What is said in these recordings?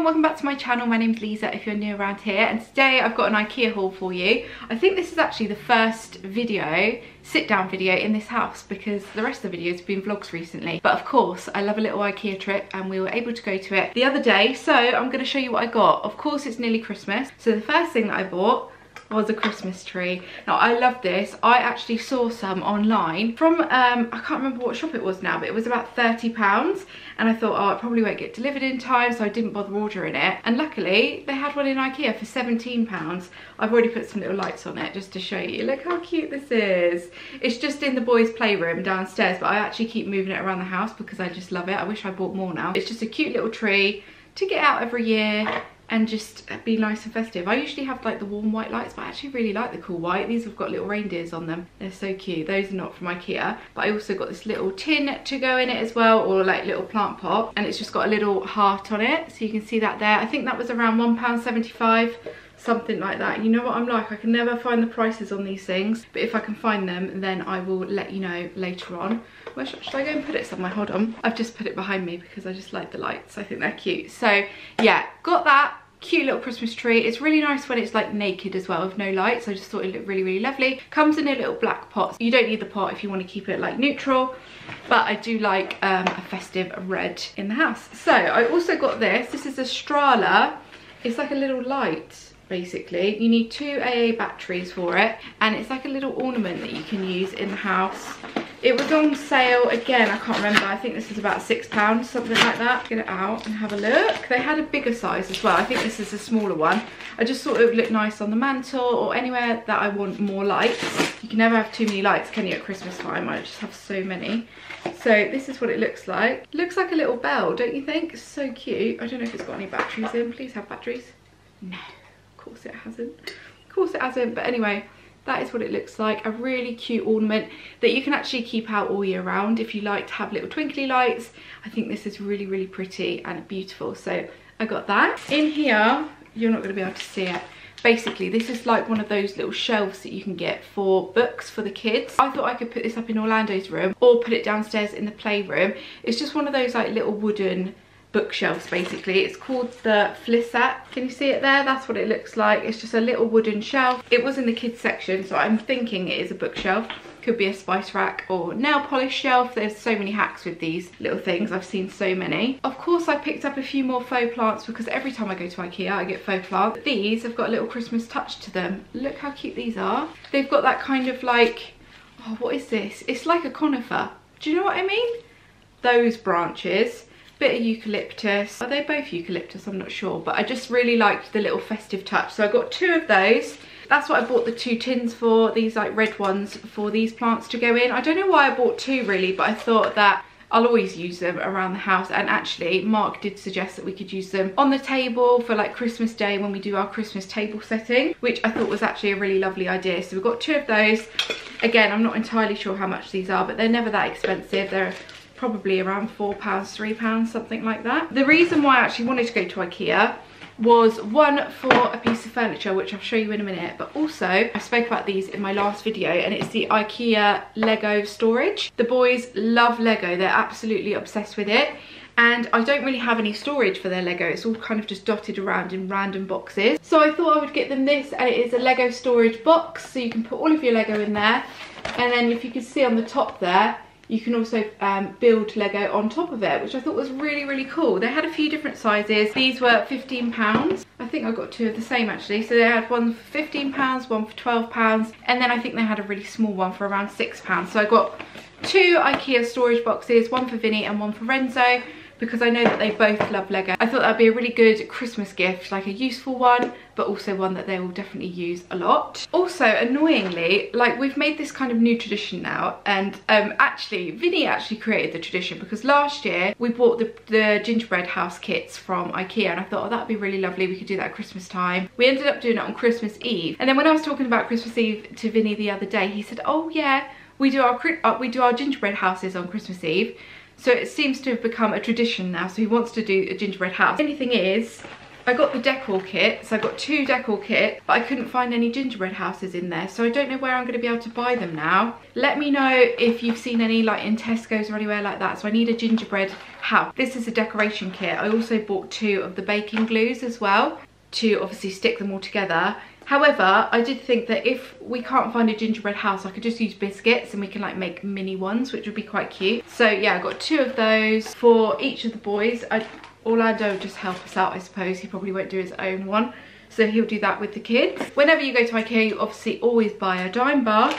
everyone, welcome back to my channel. My name's Liza if you're new around here and today I've got an Ikea haul for you. I think this is actually the first video, sit down video in this house because the rest of the videos have been vlogs recently. But of course, I love a little Ikea trip and we were able to go to it the other day. So I'm going to show you what I got. Of course, it's nearly Christmas. So the first thing that I bought was a Christmas tree. Now I love this. I actually saw some online from, um, I can't remember what shop it was now, but it was about 30 pounds. And I thought, oh, it probably won't get delivered in time, so I didn't bother ordering it. And luckily, they had one in Ikea for 17 pounds. I've already put some little lights on it just to show you. Look how cute this is. It's just in the boys' playroom downstairs, but I actually keep moving it around the house because I just love it. I wish I bought more now. It's just a cute little tree to get out every year and just be nice and festive. I usually have like the warm white lights, but I actually really like the cool white. These have got little reindeers on them. They're so cute. Those are not from Ikea, but I also got this little tin to go in it as well, or like little plant pot, and it's just got a little heart on it, so you can see that there. I think that was around £1.75 something like that. You know what I'm like, I can never find the prices on these things, but if I can find them, then I will let you know later on. Where should, should I go and put it somewhere? Hold on. I've just put it behind me because I just like the lights. I think they're cute. So yeah, got that cute little Christmas tree. It's really nice when it's like naked as well with no lights. I just thought it looked really, really lovely. Comes in a little black pot. You don't need the pot if you want to keep it like neutral, but I do like um, a festive red in the house. So I also got this. This is a Strala. It's like a little light basically. You need two AA batteries for it and it's like a little ornament that you can use in the house. It was on sale again, I can't remember, I think this is about six pounds, something like that. Get it out and have a look. They had a bigger size as well. I think this is a smaller one. I just thought it would look nice on the mantle or anywhere that I want more lights. You can never have too many lights, can you, at Christmas time? I just have so many. So this is what it looks like. Looks like a little bell, don't you think? so cute. I don't know if it's got any batteries in. Please have batteries. No of course it hasn't of course it hasn't but anyway that is what it looks like. A really cute ornament that you can actually keep out all year round. If you like to have little twinkly lights i think this is really really pretty and beautiful. So i got that. In here you're not going to be able to see it. Basically this is like one of those little shelves that you can get for books for the kids. I thought i could put this up in orlando's room or put it downstairs in the playroom. It's just one of those like little wooden bookshelves basically. It's called the Flissat can you see it there? That's what it looks like. It's just a little wooden shelf. It was in the kids section so i'm thinking it is a bookshelf. Could be a spice rack or nail polish shelf. There's so many hacks with these little things. I've seen so many. Of course i picked up a few more faux plants because every time i go to ikea i get faux plants. These have got a little christmas touch to them. Look how cute these are. They've got that kind of like oh what is this? It's like a conifer. Do you know what i mean? Those branches bit of eucalyptus. Are they both eucalyptus? I'm not sure, but I just really liked the little festive touch. So I got two of those. That's what I bought the two tins for, these like red ones for these plants to go in. I don't know why I bought two really, but I thought that I'll always use them around the house and actually Mark did suggest that we could use them on the table for like Christmas day when we do our Christmas table setting which I thought was actually a really lovely idea so we've got two of those again I'm not entirely sure how much these are but they're never that expensive they're probably around four pounds three pounds something like that the reason why i actually wanted to go to ikea was one for a piece of furniture which i'll show you in a minute but also i spoke about these in my last video and it's the ikea lego storage the boys love lego they're absolutely obsessed with it and I don't really have any storage for their Lego. It's all kind of just dotted around in random boxes. So I thought I would get them this and it is a Lego storage box. So you can put all of your Lego in there. And then if you can see on the top there, you can also um, build Lego on top of it, which I thought was really, really cool. They had a few different sizes. These were £15. I think I got two of the same actually. So they had one for £15, one for £12, and then I think they had a really small one for around £6. So I got two Ikea storage boxes, one for Vinny and one for Renzo because I know that they both love Lego. I thought that'd be a really good Christmas gift, like a useful one, but also one that they will definitely use a lot. Also, annoyingly, like we've made this kind of new tradition now, and um, actually, Vinny actually created the tradition because last year we bought the, the gingerbread house kits from Ikea, and I thought, oh, that'd be really lovely, we could do that at Christmas time. We ended up doing it on Christmas Eve, and then when I was talking about Christmas Eve to Vinny the other day, he said, oh yeah, we do our uh, we do our gingerbread houses on Christmas Eve so it seems to have become a tradition now. So he wants to do a gingerbread house. The only thing is, I got the decor kit, so I got two decor kits, but I couldn't find any gingerbread houses in there, so I don't know where I'm going to be able to buy them now. Let me know if you've seen any like in Tesco's or anywhere like that, so I need a gingerbread house. This is a decoration kit. I also bought two of the baking glues as well to obviously stick them all together. However, I did think that if we can't find a gingerbread house, I could just use biscuits and we can like make mini ones, which would be quite cute. So yeah, I got two of those for each of the boys. All I, Orlando just help us out, I suppose. He probably won't do his own one. So he'll do that with the kids. Whenever you go to Ikea, you obviously always buy a Daim bar.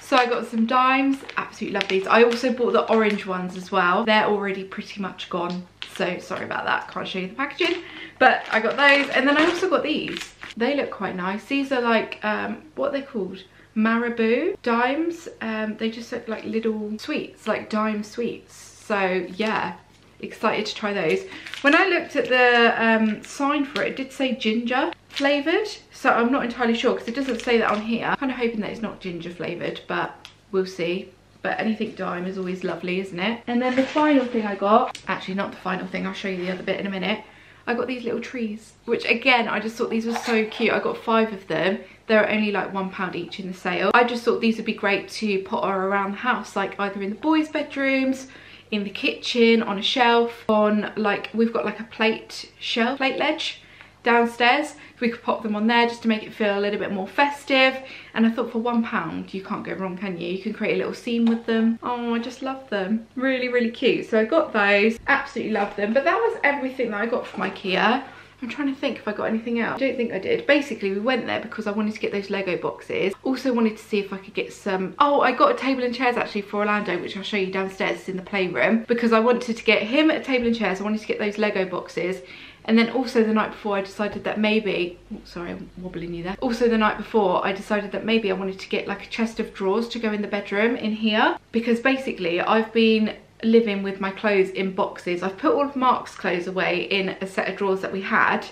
So I got some Daims, absolutely love these. I also bought the orange ones as well. They're already pretty much gone. So sorry about that, can't show you the packaging. But I got those and then I also got these. They look quite nice. These are like, um, what are they called? Marabou Daims. Um, they just look like little sweets, like Daim sweets. So yeah, excited to try those. When I looked at the um, sign for it, it did say ginger flavoured. So I'm not entirely sure because it doesn't say that on here. I'm kind of hoping that it's not ginger flavoured, but we'll see. But anything Daim is always lovely, isn't it? And then the final thing I got, actually not the final thing, I'll show you the other bit in a minute. I got these little trees, which again, I just thought these were so cute. I got five of them. They're only like one pound each in the sale. I just thought these would be great to put around the house, like either in the boys' bedrooms, in the kitchen, on a shelf, on like, we've got like a plate shelf, plate ledge downstairs we could pop them on there just to make it feel a little bit more festive and I thought for one pound you can't go wrong can you you can create a little scene with them oh I just love them really really cute so I got those absolutely love them but that was everything that I got from Ikea I'm trying to think if I got anything else. I don't think I did. Basically, we went there because I wanted to get those Lego boxes. Also wanted to see if I could get some... Oh, I got a table and chairs actually for Orlando, which I'll show you downstairs It's in the playroom. Because I wanted to get him a table and chairs. I wanted to get those Lego boxes. And then also the night before I decided that maybe, oh, sorry I'm wobbling you there. Also the night before I decided that maybe I wanted to get like a chest of drawers to go in the bedroom in here. Because basically I've been living with my clothes in boxes. I've put all of Mark's clothes away in a set of drawers that we had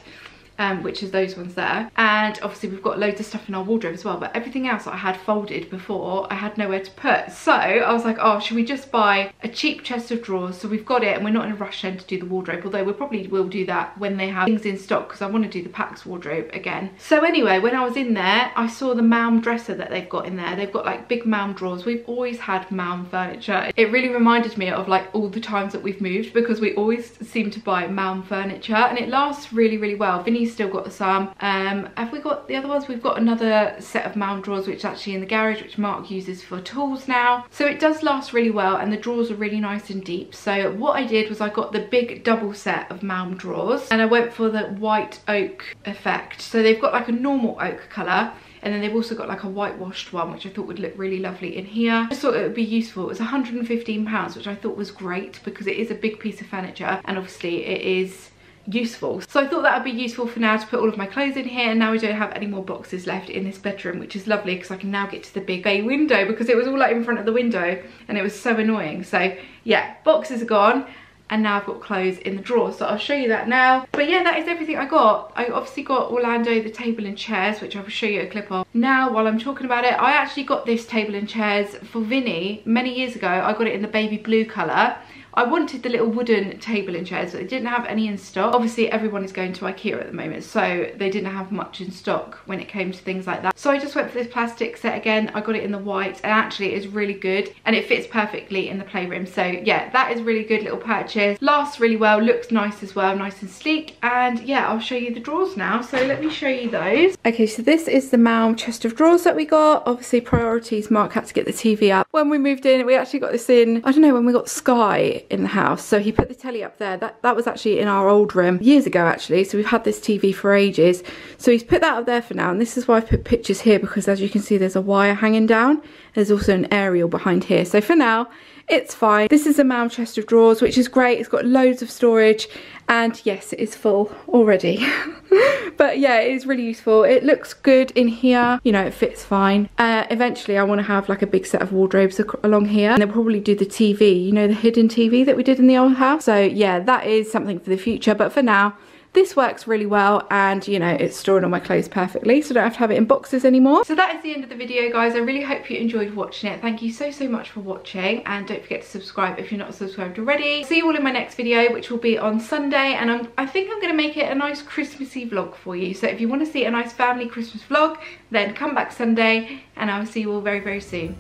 um, which is those ones there. And obviously we've got loads of stuff in our wardrobe as well, but everything else I had folded before, I had nowhere to put. So I was like, oh, should we just buy a cheap chest of drawers? So we've got it and we're not in a rush then to do the wardrobe, although we probably will do that when they have things in stock because I want to do the Pax wardrobe again. So anyway, when I was in there, I saw the Malm dresser that they've got in there. They've got like big Malm drawers. We've always had Malm furniture. It really reminded me of like all the times that we've moved because we always seem to buy Malm furniture and it lasts really, really well. Vinny's still got some. Um, have we got the other ones? We've got another set of Malm drawers which actually in the garage which Mark uses for tools now. So it does last really well and the drawers are really nice and deep. So what I did was I got the big double set of Malm drawers and I went for the white oak effect. So they've got like a normal oak colour and then they've also got like a whitewashed one which I thought would look really lovely in here. I just thought it would be useful. It was 115 pounds which I thought was great because it is a big piece of furniture and obviously it is useful. So I thought that would be useful for now to put all of my clothes in here and now we don't have any more boxes left in this bedroom which is lovely because I can now get to the big bay window because it was all like in front of the window and it was so annoying. So yeah, boxes are gone and now I've got clothes in the drawer so I'll show you that now. But yeah that is everything I got. I obviously got Orlando the table and chairs which I will show you a clip of. Now while I'm talking about it I actually got this table and chairs for Vinny many years ago. I got it in the baby blue colour I wanted the little wooden table and chairs, but they didn't have any in stock. Obviously, everyone is going to Ikea at the moment, so they didn't have much in stock when it came to things like that. So I just went for this plastic set again. I got it in the white, and actually it is really good, and it fits perfectly in the playroom. So yeah, that is really good little purchase. Lasts really well, looks nice as well, nice and sleek. And yeah, I'll show you the drawers now. So let me show you those. Okay, so this is the Malm chest of drawers that we got. Obviously, priorities, Mark had to get the TV up. When we moved in, we actually got this in, I don't know, when we got Sky in the house. So he put the telly up there. That, that was actually in our old room years ago, actually. So we've had this TV for ages. So he's put that up there for now. And this is why I've put pictures here because as you can see, there's a wire hanging down. There's also an aerial behind here. So for now, it's fine. This is a Malm chest of drawers, which is great. It's got loads of storage and yes, it is full already. but yeah, it is really useful. It looks good in here. You know, it fits fine. Uh, eventually, I want to have like a big set of wardrobes along here. And they'll probably do the TV, you know, the hidden TV that we did in the old house. So yeah, that is something for the future. But for now, this works really well and you know it's storing all my clothes perfectly so I don't have to have it in boxes anymore. So that is the end of the video guys. I really hope you enjoyed watching it. Thank you so so much for watching and don't forget to subscribe if you're not subscribed already. See you all in my next video which will be on Sunday and I'm, I think I'm going to make it a nice Christmassy vlog for you. So if you want to see a nice family Christmas vlog then come back Sunday and I will see you all very very soon.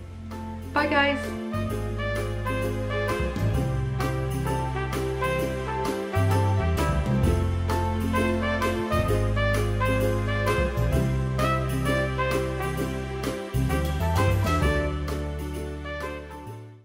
Bye guys.